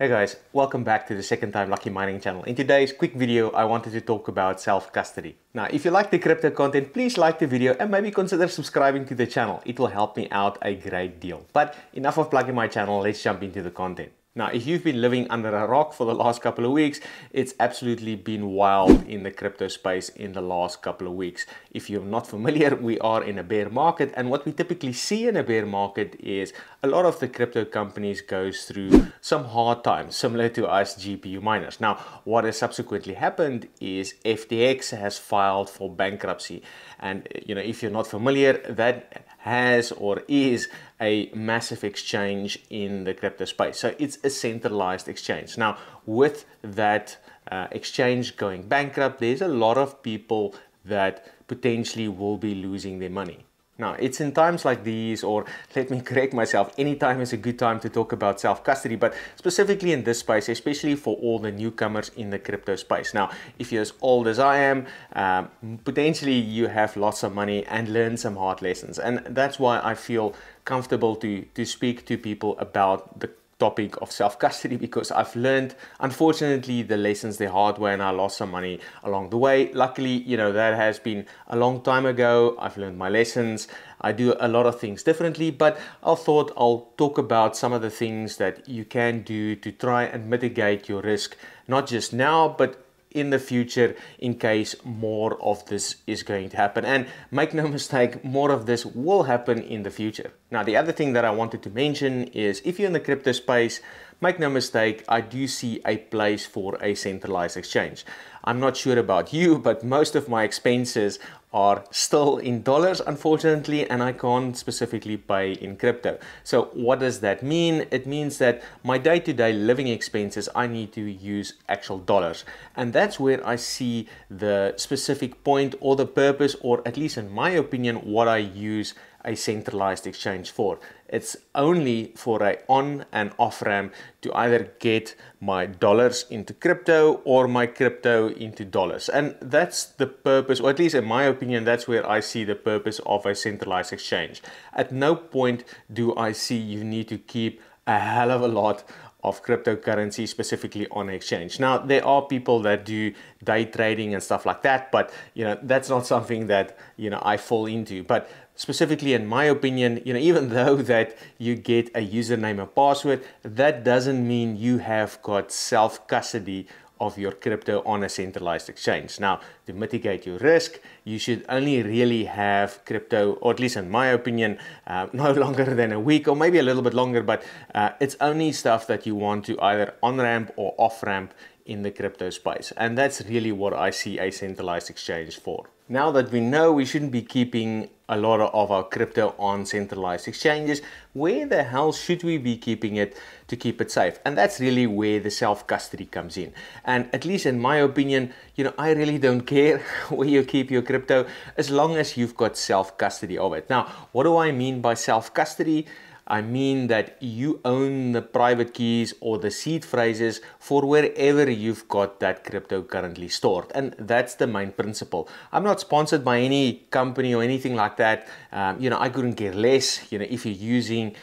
Hey guys, welcome back to the second time Lucky Mining channel. In today's quick video, I wanted to talk about self-custody. Now, if you like the crypto content, please like the video and maybe consider subscribing to the channel. It will help me out a great deal. But enough of plugging my channel, let's jump into the content. Now, if you've been living under a rock for the last couple of weeks, it's absolutely been wild in the crypto space in the last couple of weeks. If you're not familiar, we are in a bear market and what we typically see in a bear market is a lot of the crypto companies goes through some hard times, similar to us GPU miners. Now, what has subsequently happened is FTX has filed for bankruptcy. And, you know, if you're not familiar, that has or is a massive exchange in the crypto space. So it's a centralized exchange. Now, with that uh, exchange going bankrupt, there's a lot of people that potentially will be losing their money. Now, it's in times like these, or let me correct myself, any time is a good time to talk about self custody, but specifically in this space, especially for all the newcomers in the crypto space. Now, if you're as old as I am, um, potentially you have lots of money and learn some hard lessons. And that's why I feel comfortable to, to speak to people about the topic of self-custody because I've learned unfortunately the lessons the hard way and I lost some money along the way. Luckily you know that has been a long time ago. I've learned my lessons. I do a lot of things differently but I thought I'll talk about some of the things that you can do to try and mitigate your risk not just now but in the future in case more of this is going to happen. And make no mistake, more of this will happen in the future. Now, the other thing that I wanted to mention is if you're in the crypto space, make no mistake, I do see a place for a centralized exchange. I'm not sure about you, but most of my expenses are still in dollars, unfortunately, and I can't specifically pay in crypto. So what does that mean? It means that my day-to-day -day living expenses, I need to use actual dollars. And that's where I see the specific point or the purpose, or at least in my opinion, what I use a centralized exchange for. It's only for a on and off ramp to either get my dollars into crypto or my crypto into dollars. And that's the purpose, or at least in my opinion, that's where I see the purpose of a centralized exchange. At no point do I see you need to keep a hell of a lot of cryptocurrency specifically on exchange. Now there are people that do day trading and stuff like that, but you know that's not something that you know I fall into. But specifically in my opinion, you know, even though that you get a username and password, that doesn't mean you have got self-custody of your crypto on a centralized exchange. Now, to mitigate your risk, you should only really have crypto, or at least in my opinion, uh, no longer than a week or maybe a little bit longer, but uh, it's only stuff that you want to either on-ramp or off-ramp in the crypto space. And that's really what I see a centralized exchange for. Now that we know we shouldn't be keeping a lot of our crypto on centralized exchanges, where the hell should we be keeping it to keep it safe? And that's really where the self-custody comes in. And at least in my opinion, you know, I really don't care where you keep your crypto as long as you've got self-custody of it. Now, what do I mean by self-custody? I mean that you own the private keys or the seed phrases for wherever you've got that crypto currently stored. And that's the main principle. I'm not sponsored by any company or anything like that. Um, you know, I couldn't care less, you know, if you're using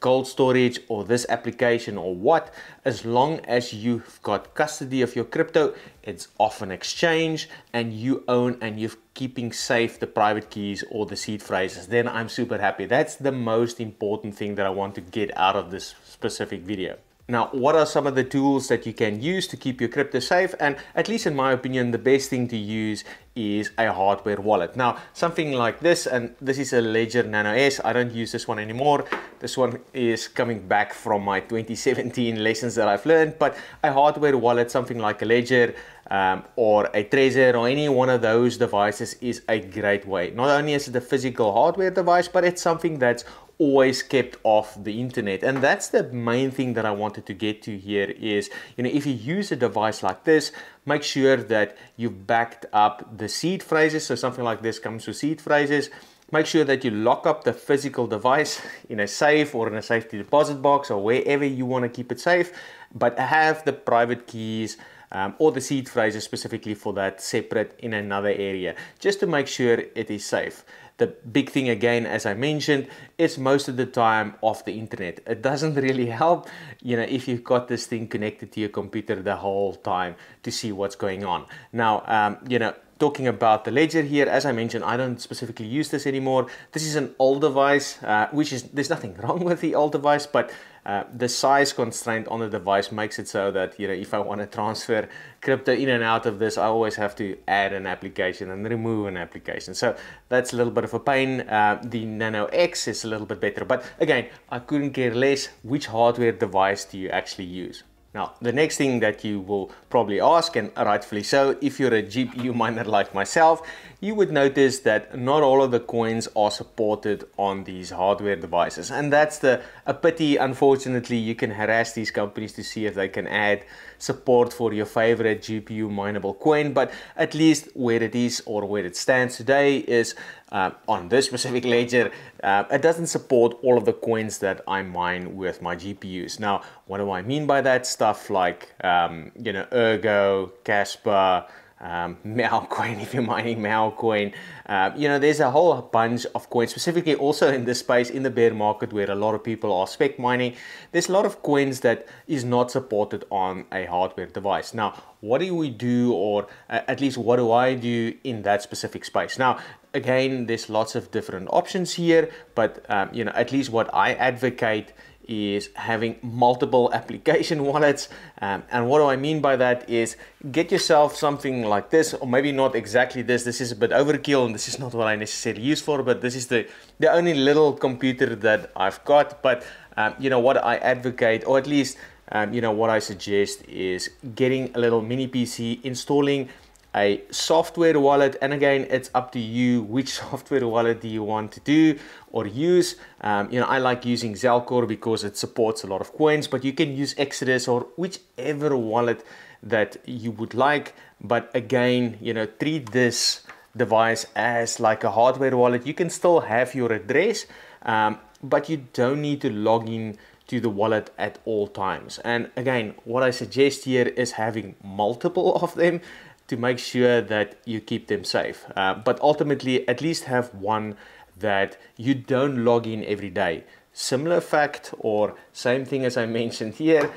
cold storage or this application or what, as long as you've got custody of your crypto, it's off an exchange and you own and you're keeping safe the private keys or the seed phrases, then I'm super happy. That's the most important thing that I want to get out of this specific video. Now, what are some of the tools that you can use to keep your crypto safe? And at least in my opinion, the best thing to use is a hardware wallet. Now, something like this, and this is a Ledger Nano S. I don't use this one anymore. This one is coming back from my 2017 lessons that I've learned, but a hardware wallet, something like a Ledger um, or a Trezor or any one of those devices is a great way. Not only is it a physical hardware device, but it's something that's always kept off the internet. And that's the main thing that I wanted to get to here is you know if you use a device like this make sure that you've backed up the seed phrases. So something like this comes with seed phrases. Make sure that you lock up the physical device in a safe or in a safety deposit box or wherever you want to keep it safe but have the private keys um, or the seed phrases specifically for that separate in another area just to make sure it is safe the big thing again, as I mentioned, is most of the time off the internet. It doesn't really help, you know, if you've got this thing connected to your computer the whole time to see what's going on. Now, um, you know, talking about the ledger here as i mentioned i don't specifically use this anymore this is an old device uh, which is there's nothing wrong with the old device but uh, the size constraint on the device makes it so that you know if i want to transfer crypto in and out of this i always have to add an application and remove an application. So that's a little bit of a pain. Uh, the nano x is a little bit better. But again i couldn't care less which hardware device do you actually use. Now, the next thing that you will probably ask, and rightfully so, if you're a GPU miner like myself, you would notice that not all of the coins are supported on these hardware devices. And that's the a pity. Unfortunately, you can harass these companies to see if they can add support for your favorite GPU mineable coin. But at least where it is or where it stands today is uh, on this specific ledger, uh, it doesn't support all of the coins that I mine with my GPUs. Now, what do I mean by that? Stuff like, um, you know, Ergo, Kaspa, um, Coin if you're mining Coin. Uh, you know, there's a whole bunch of coins, specifically also in this space, in the bear market where a lot of people are spec mining. There's a lot of coins that is not supported on a hardware device. Now, what do we do, or uh, at least what do I do in that specific space? Now, again, there's lots of different options here, but um, you know, at least what I advocate is having multiple application wallets. Um, and what do I mean by that is get yourself something like this, or maybe not exactly this. This is a bit overkill and this is not what I necessarily use for, but this is the, the only little computer that I've got. But um, you know what I advocate, or at least um, you know what I suggest is getting a little mini PC, installing a software wallet and again it's up to you which software wallet do you want to do or use. Um, you know I like using Zelcore because it supports a lot of coins but you can use Exodus or whichever wallet that you would like. But again you know treat this device as like a hardware wallet. You can still have your address um, but you don't need to log in to the wallet at all times. And again what I suggest here is having multiple of them to make sure that you keep them safe. Uh, but ultimately, at least have one that you don't log in every day. Similar fact or same thing as I mentioned here,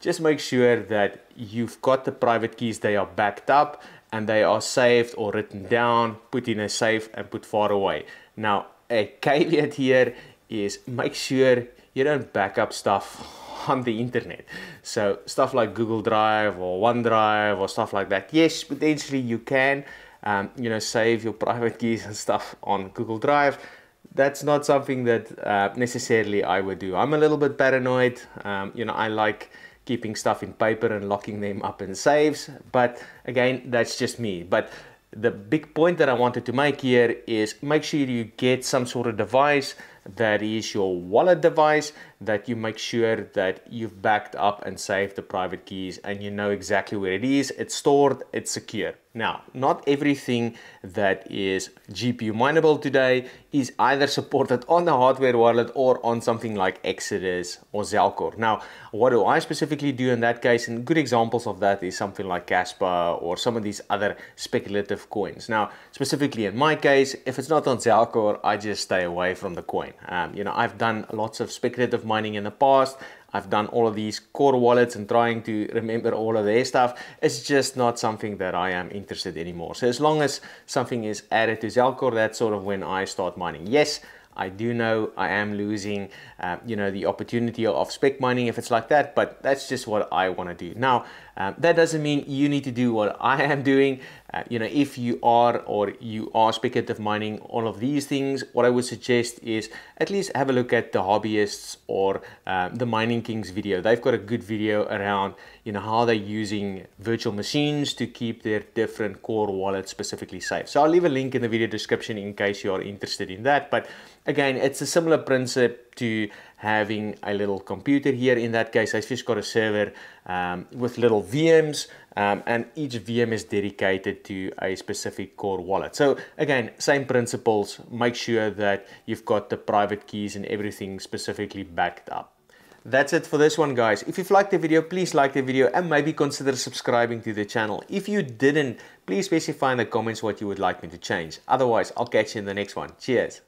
just make sure that you've got the private keys, they are backed up and they are saved or written down, put in a safe and put far away. Now, a caveat here is make sure you don't back up stuff on the internet. So stuff like Google Drive or OneDrive or stuff like that. Yes, potentially you can, um, you know, save your private keys and stuff on Google Drive. That's not something that uh, necessarily I would do. I'm a little bit paranoid. Um, you know, I like keeping stuff in paper and locking them up in safes. But again, that's just me. But the big point that I wanted to make here is make sure you get some sort of device that is your wallet device that you make sure that you've backed up and saved the private keys and you know exactly where it is. It's stored it's secure. Now not everything that is gpu mineable today is either supported on the hardware wallet or on something like exodus or zelcore now what do i specifically do in that case? And good examples of that is something like Kaspa or some of these other speculative coins. Now specifically in my case if it's not on zelcore i just stay away from the coin. Um, you know, I've done lots of speculative mining in the past. I've done all of these core wallets and trying to remember all of their stuff. It's just not something that I am interested anymore. So as long as something is added to Zelcore, that's sort of when I start mining. Yes, I do know I am losing, uh, you know, the opportunity of spec mining if it's like that, but that's just what I want to do. Now, um, that doesn't mean you need to do what I am doing. Uh, you know, if you are or you are speculative mining all of these things, what I would suggest is at least have a look at the hobbyists or um, the Mining Kings video. They've got a good video around, you know, how they're using virtual machines to keep their different core wallets specifically safe. So I'll leave a link in the video description in case you are interested in that. But again, it's a similar principle to having a little computer here. In that case, I've just got a server um, with little VMs um, and each VM is dedicated to a specific core wallet. So again, same principles, make sure that you've got the private keys and everything specifically backed up. That's it for this one guys. If you've liked the video, please like the video and maybe consider subscribing to the channel. If you didn't, please specify in the comments what you would like me to change. Otherwise, I'll catch you in the next one. Cheers.